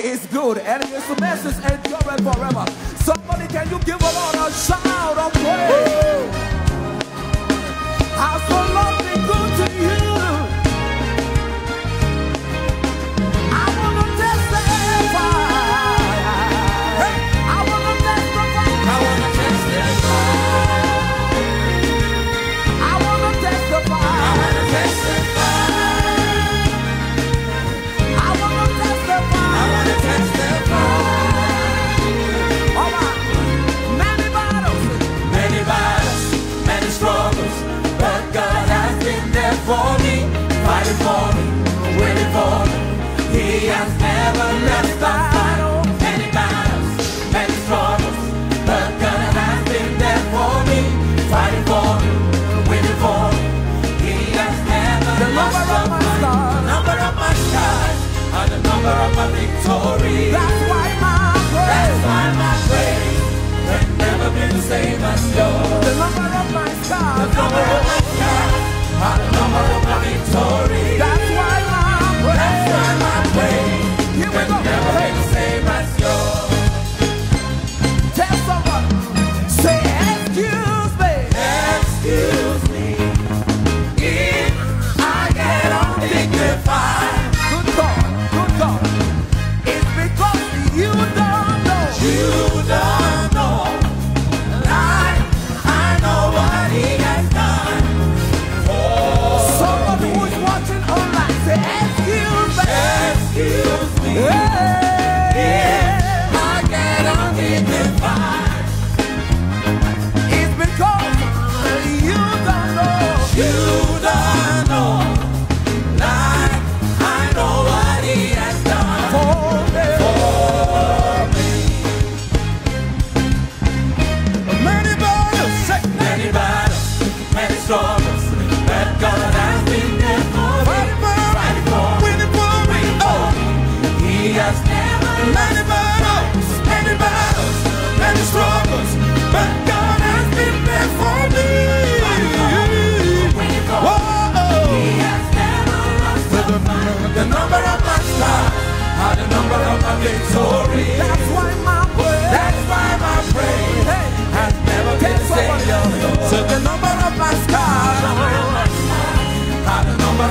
is good and his mercies endure forever. Somebody, can you give a Lord a shout of praise? for me.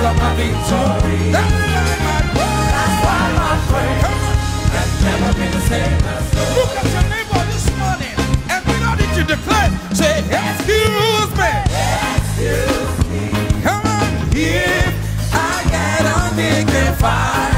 of my victory. That's why my prayer has never been the same. Look at your neighbor this morning and we don't need you declare, say, excuse me. Excuse me. Come on. If I get undignified.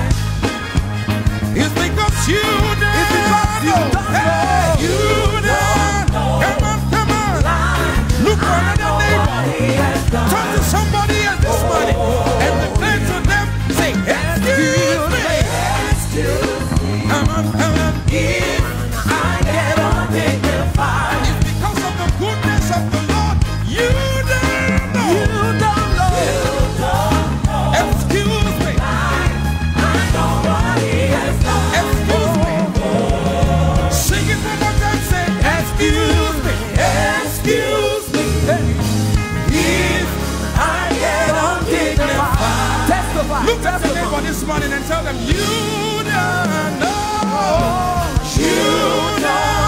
Look at your neighbor this morning and tell them, you don't know. You don't